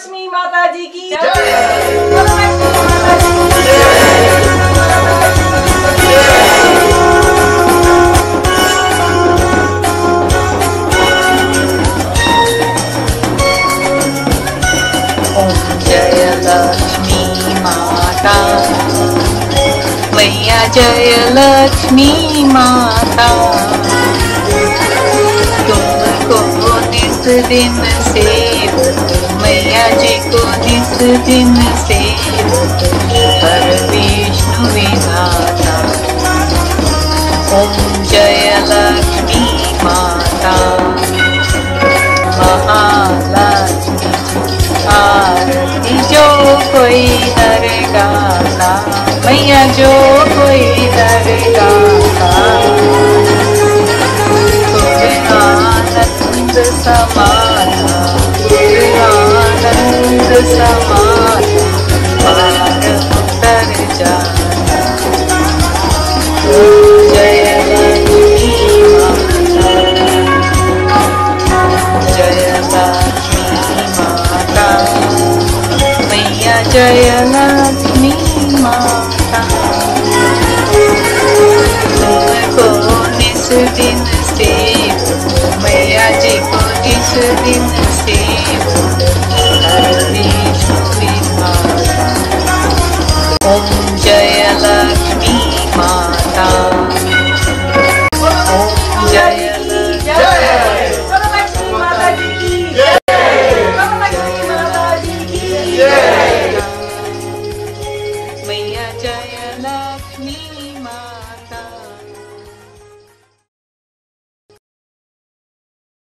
लक्ष्मी माता जी की जय। लक्ष्मी माता जी की जय। लक्ष्मी माता मैया जय लक्ष्मी माता। तुमको निस दिन को निस दिन सेवक हर विष्णु विधाता। जय लक्ष्मी माता तुमको निस दिन सेव मैया जी को निस दिन सेव